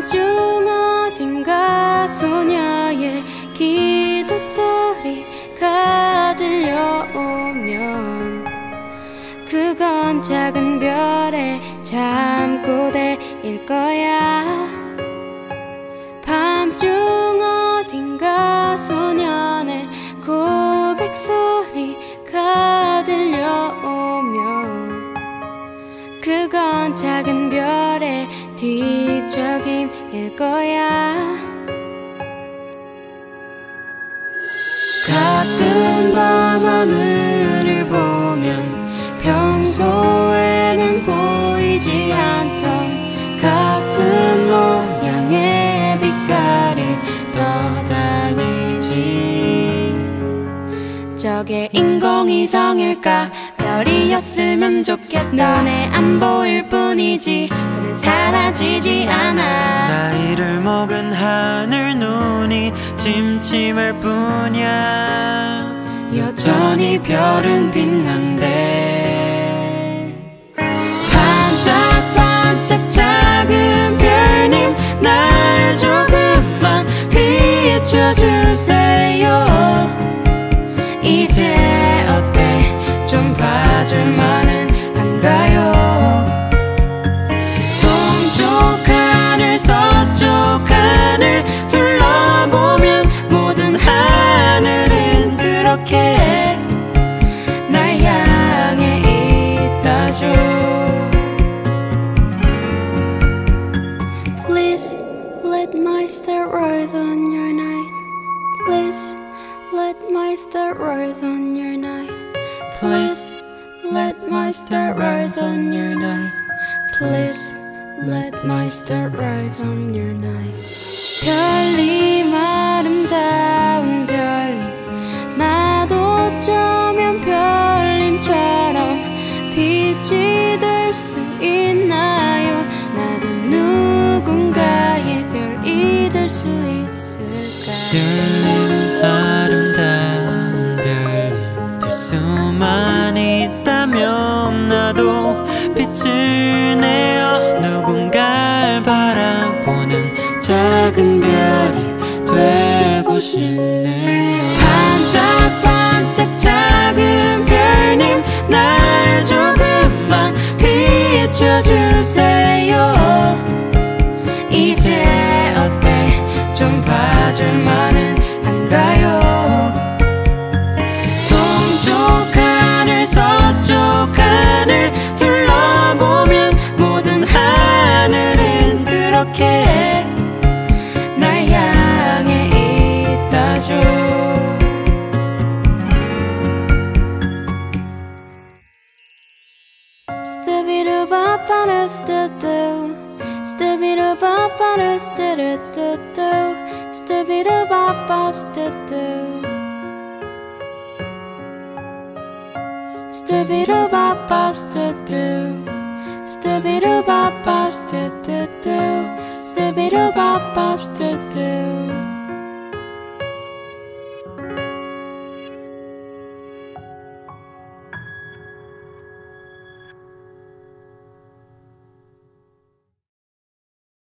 밤중 어딘가 소녀의 기도 소리가 들려오면 그건 작은 별의 잠꼬대일 거야. 밤중 어딘가 소년의 고백 소리가 들려오면 그건 작은 별의 뒤적임일 거야. 가끔 밤하늘을 보면 평소에는 보이지 않던 같은 모양의 빛깔이 떠다니지. 저게 인공위성일까 별이었으면 좋겠다. 눈에 안 보일 뿐이지. 그는 사라지지 않아. 나이를 먹은 하늘 눈이 침침할 뿐이야. 여전히 별은 빛난대 star rise on your night Please let my star rise on your night Please let my star rise on your night Please let my star rise on your night 별님 아름다운 별님 나도 어쩌면 별님처럼 빛이 될 수 있나 싶네요 반짝반짝 작은 별님 날 조금만 비춰주세요. 이제 어때? 좀 봐줄만은 한가요 비르바파르스뚜뚜 스타비르바파르스뚜뚜뚜 스타비르바팝스뚜뚜 스타비르바팝스뚜뚜 스타비르바팝스뚜뚜 스타비르바팝스뚜뚜